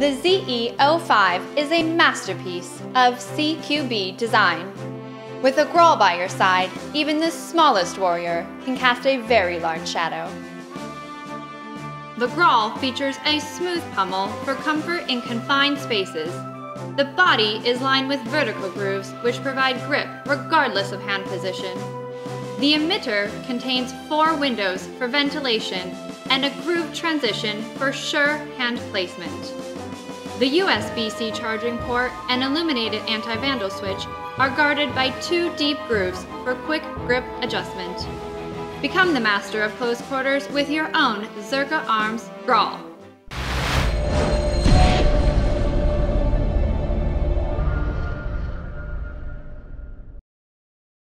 The ZE-05 is a masterpiece of CQB design. With a Graul by your side, even the smallest warrior can cast a very large shadow. The Graul features a smooth pommel for comfort in confined spaces. The body is lined with vertical grooves which provide grip regardless of hand position. The emitter contains four windows for ventilation and a groove transition for sure hand placement. The USB-C charging port and illuminated anti-vandal switch are guarded by two deep grooves for quick grip adjustment. Become the master of close quarters with your own Zerka Arms Graul.